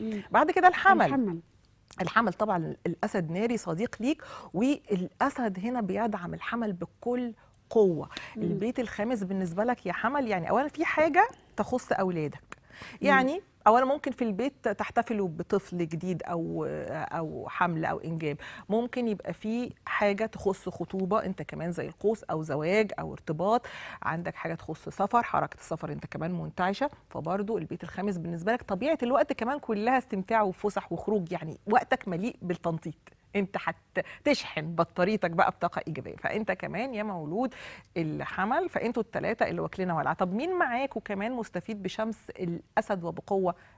مم. بعد كده الحمل الحمل الحمل طبعا الأسد ناري صديق ليك والأسد هنا بيدعم الحمل بكل قوة مم. البيت الخامس بالنسبة لك يا حمل يعني اولا في حاجة تخص أولادك يعني أولا ممكن في البيت تحتفلوا بطفل جديد أو أو حمل أو إنجاب. ممكن يبقى في حاجة تخص خطوبة أنت كمان زي القوس أو زواج أو ارتباط. عندك حاجة تخص سفر حركة السفر أنت كمان منتعشة. فبرضو البيت الخامس بالنسبة لك طبيعة الوقت كمان كلها استمتاع وفسح وخروج يعني وقتك مليء بالتنطيط. انت هتشحن بطاريتك بقى بطاقة إيجابية. فأنت كمان يا مولود الحمل فأنتوا الثلاثه اللي واكلين ولعه طب مين معاك وكمان مستفيد بشمس الأسد وبقوة